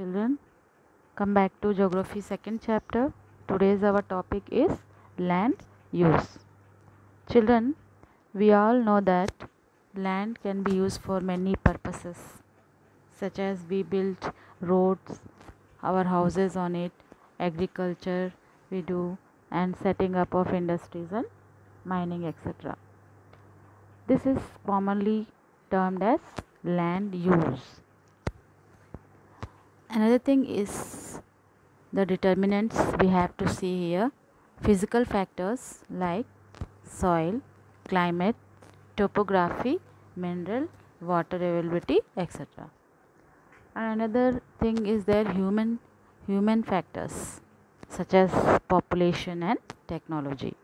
children. Come back to geography second chapter. Today's our topic is land use. Children we all know that land can be used for many purposes such as we build roads our houses on it agriculture we do and setting up of industries and mining etc this is commonly termed as land use another thing is the determinants we have to see here. Physical factors like soil climate topography mineral water availability etc and another thing is there human human factors such as population and technology.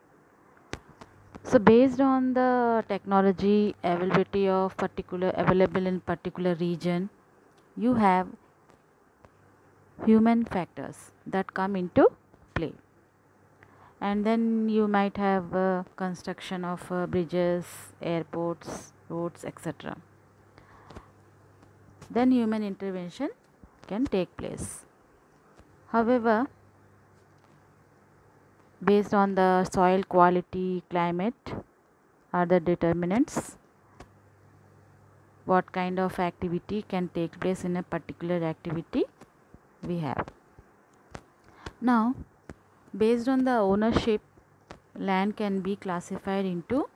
So based on the technology availability of particular available in particular region you have human factors that come into play. And then you might have uh, construction of uh, bridges airports roads etc then human intervention can take place. However based on the soil quality climate are the determinants what kind of activity can take place in a particular activity we have. Now based on the ownership land can be classified into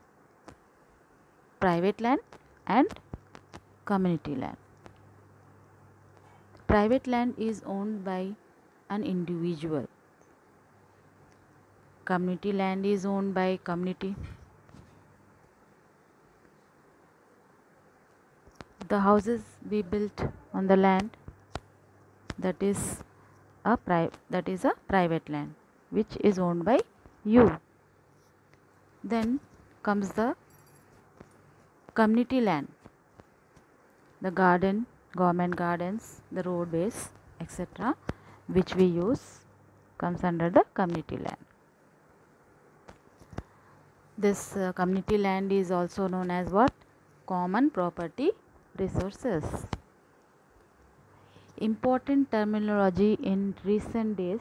private land and community land. Private land is owned by an individual. Community land is owned by community. The houses we built on the land that is a that is a private land which is owned by you. Then comes the community land the garden government gardens the roadways etc which we use comes under the community land. This uh, community land is also known as what? Common property resources important terminology in recent days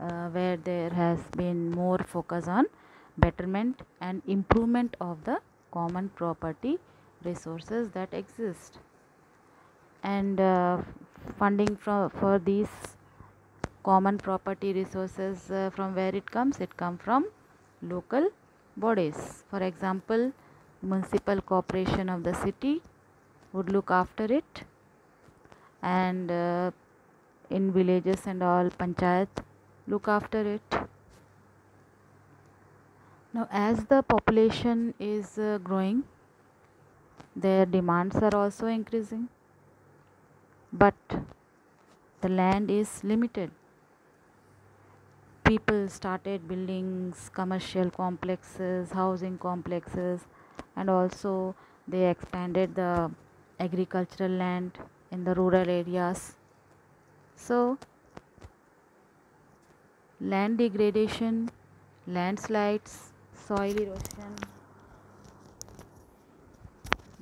uh, where there has been more focus on betterment and improvement of the common property resources that exist. And uh, funding for these common property resources uh, from where it comes? It come from local bodies. For example municipal corporation of the city would look after it and uh, in villages and all panchayat look after it. Now as the population is uh, growing their demands are also increasing. But the land is limited. People started buildings commercial complexes housing complexes and also they expanded the agricultural land in the rural areas. So land degradation landslides soil erosion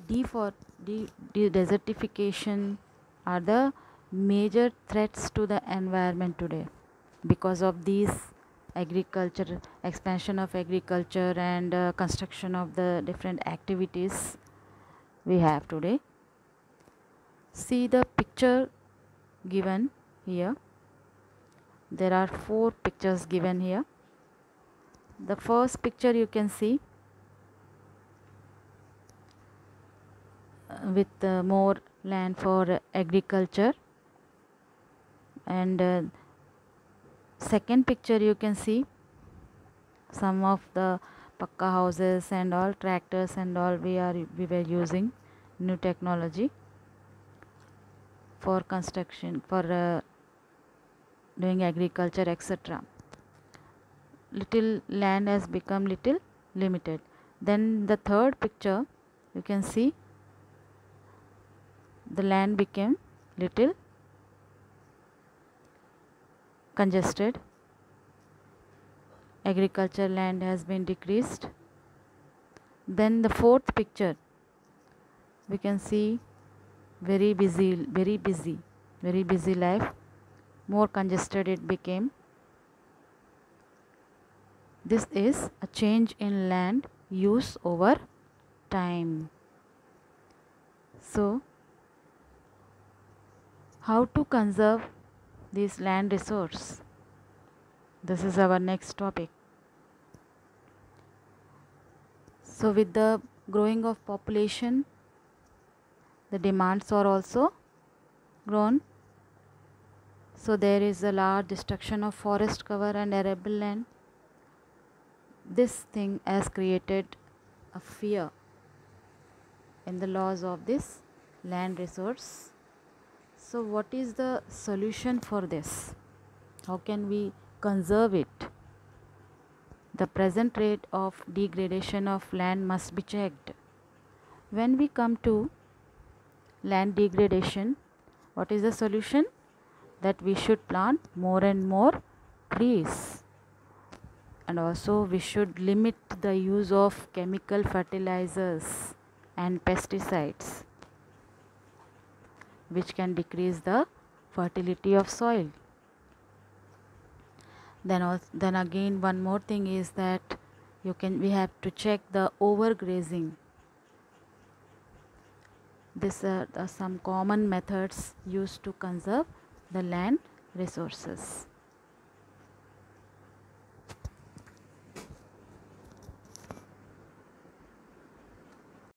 defor- de- de- desertification are the major threats to the environment today. Because of these agriculture expansion of agriculture and uh, construction of the different activities we have today see the picture given here. There are four pictures given here. The first picture you can see uh, with uh, more land for agriculture. And uh, second picture you can see some of the pakka houses and all tractors and all we are we were using new technology for construction for uh, doing agriculture etc little land has become little limited. Then the third picture you can see the land became little congested. Agriculture land has been decreased. Then the fourth picture we can see very busy very busy very busy life. More congested it became. This is a change in land use over time. So how to conserve this land resource? This is our next topic. So with the growing of population the demands are also grown. So there is a large destruction of forest cover and arable land. This thing has created a fear in the laws of this land resource. So what is the solution for this? How can we conserve it? The present rate of degradation of land must be checked. When we come to land degradation. What is the solution? That we should plant more and more trees. And also we should limit the use of chemical fertilizers and pesticides which can decrease the fertility of soil. Then also, then again one more thing is that you can we have to check the overgrazing these are, are some common methods used to conserve the land resources